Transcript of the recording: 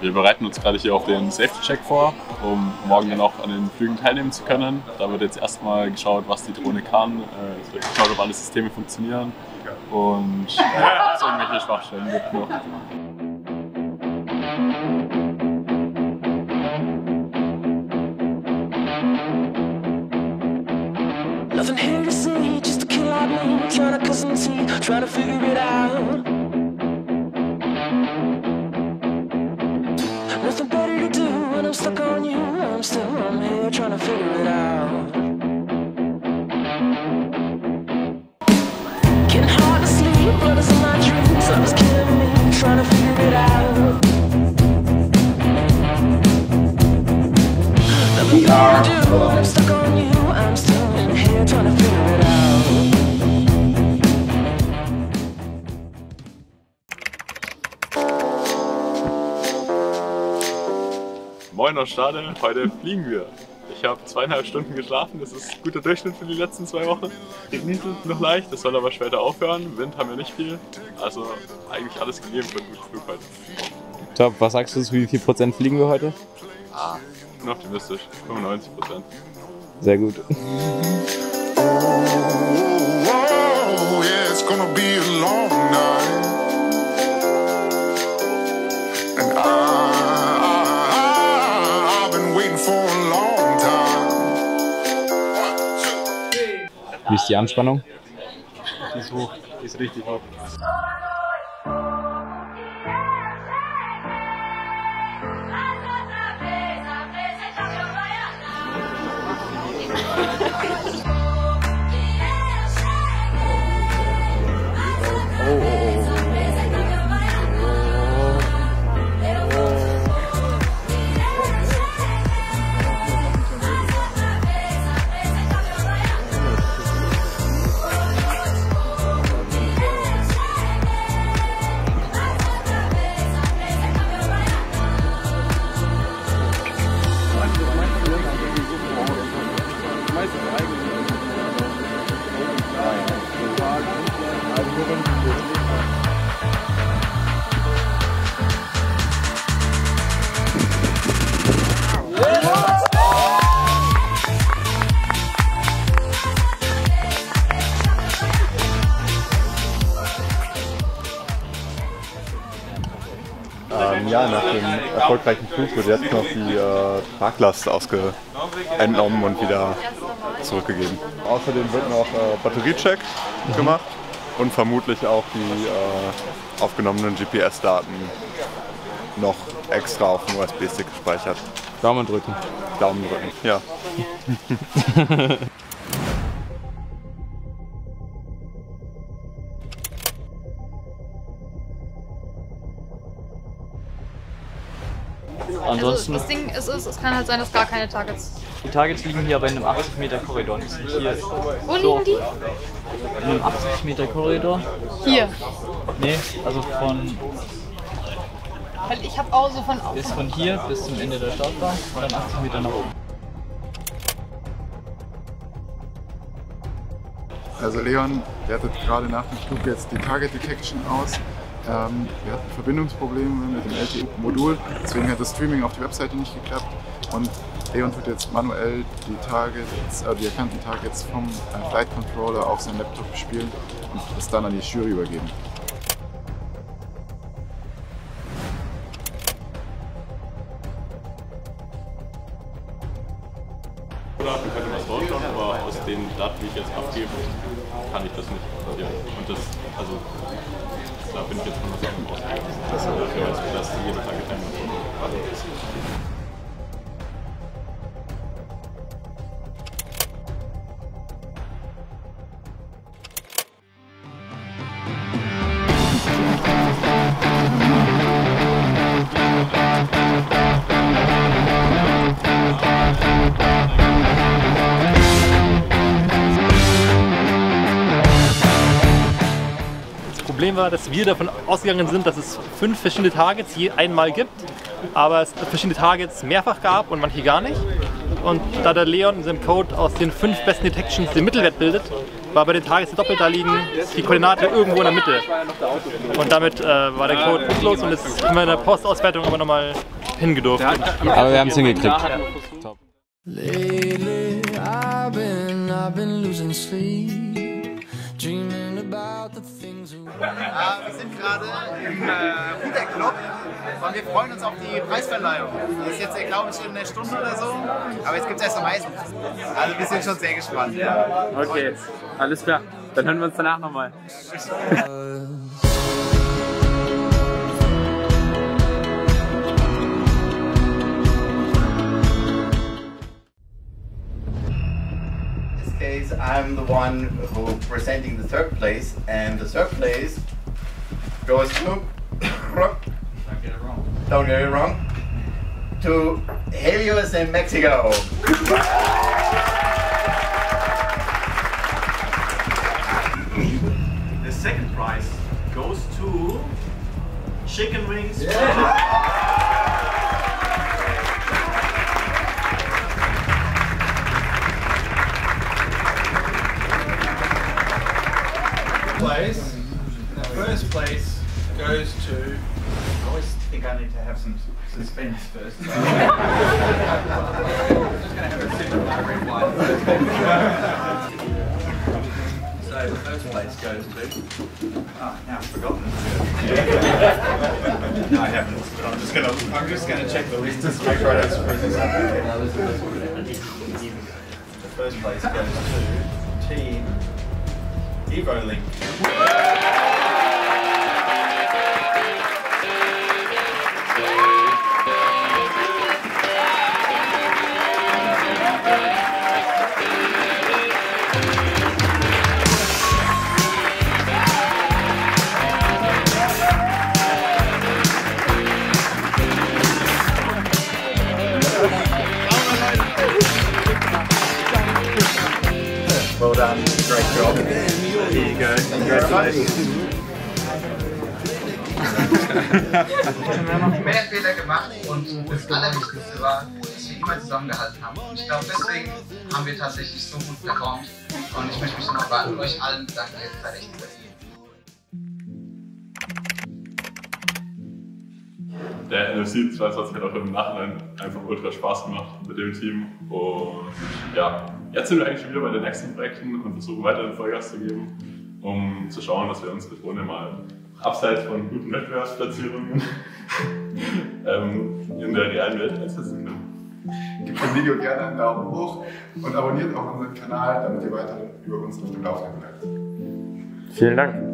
Wir bereiten uns gerade hier auf den Safety-Check vor, um morgen dann auch an den Flügen teilnehmen zu können. Da wird jetzt erstmal geschaut, was die Drohne kann, äh, es wird geschaut, ob alle Systeme funktionieren. Und ja, ob es irgendwelche Schwachstellen gibt noch. Nothing here to see, just a kid like me Trying to cut some teeth, trying to figure it out. Nothing better to do when I'm stuck on you I'm still, here trying to figure it out. Getting hard to sleep, blood is in my dreams killing me, trying to figure it out Moin aus Stade, heute fliegen wir. Ich habe zweieinhalb Stunden geschlafen, das ist ein guter Durchschnitt für die letzten zwei Wochen. Regnet noch leicht, das soll aber später aufhören. Wind haben wir nicht viel, also eigentlich alles gegeben für einen guten Flug heute. Top, was sagst du, wie viel Prozent fliegen wir heute? Ah, ich bin optimistisch, 95 Prozent. Sehr gut. Oh, yeah, it's gonna Wie ist die Anspannung? Die ist hoch, die ist richtig hoch. Ähm, ja, nach dem erfolgreichen Flug wird jetzt noch die äh, Traglast ausge entnommen und wieder zurückgegeben. Außerdem wird noch äh, Batteriecheck gemacht und vermutlich auch die äh, aufgenommenen GPS-Daten noch extra auf dem USB-Stick gespeichert. Daumen drücken. Daumen drücken, ja. Ansonsten, Also das Ding ist, ist, es kann halt sein, dass gar keine Targets. die Targets liegen hier aber in einem 80 Meter Korridor. Die sind hier Wo so liegen in einem 80 Meter Korridor. die? Hier. Nee, also von Weil ich habe auch so von. bis von hier bis zum Ende der Startbahn und dann 80 Meter nach oben. Also Leon wertet gerade nach dem Flug jetzt die Target Detection aus. Ähm, wir hatten Verbindungsprobleme mit dem LTE-Modul, deswegen hat das Streaming auf die Webseite nicht geklappt. Und Leon tut jetzt manuell die Targets, äh, die erkannten Targets vom äh, Flight Controller auf seinen Laptop spielen und das dann an die Jury übergeben. Daten könnte man es aber aus den Daten, die ich jetzt abgebe, kann ich das nicht. Ja. Also, da bin ich jetzt von was anderem ausgegangen. Das dafür, als dass jede Tag getrennt ist. Problem war, dass wir davon ausgegangen sind, dass es fünf verschiedene Targets je einmal gibt, aber es verschiedene Targets mehrfach gab und manche gar nicht. Und da der Leon in seinem Code aus den fünf besten Detections den Mittelwert bildet, war bei den Targets, die doppelt da liegen, die Koordinate irgendwo in der Mitte. Und damit äh, war der Code punktlos und jetzt haben wir in der Postauswertung aber nochmal hingedurft. Aber wir haben es hingekriegt. Top. Lately, I've been, I've been losing sleep, dreaming about the around. wir sind gerade im äh, Club und wir freuen uns auf die Preisverleihung. Die ist jetzt, äh, glaube ich, in einer Stunde oder so, aber jetzt gibt es erst am Eisen. Also wir sind schon sehr gespannt. Okay, alles klar. Dann hören wir uns danach nochmal. Case, I'm the one who presenting the third place, and the third place goes to. Don't get it wrong. Don't get it wrong. To Helios in Mexico. The second prize goes to Chicken Wings. place. Have some suspense first. Just gonna have a sip of my red wine. So the first place goes to. Oh, now I've forgotten. no, I haven't. But I'm just gonna. I'm just gonna check the list just to make sure I don't screw this up. The first place goes to Team EvoLink. Well done. Great job. Here you go. Congratulations. mehr Fehler gemacht und das Allerwichtigste war, immer zusammengehalten haben. Ich glaube, deswegen haben wir tatsächlich so gut performt. Und ich möchte mich auch bei euch allen bedanken, ihr seid echt. Der NFC 22 hat auch im Nachhinein einfach ultra Spaß gemacht mit dem Team. Und ja, jetzt sind wir eigentlich wieder bei den nächsten Projekten und versuchen weiterhin Vollgas zu geben, um zu schauen, dass wir unsere Drohne mal abseits von guten Wettbewerbsplatzierungen ähm, in der realen Welt einsetzen können. Gebt dem Video gerne einen Daumen hoch und abonniert auch unseren Kanal, damit ihr weiterhin über uns auf dem Laufenden bleibt. Vielen Dank.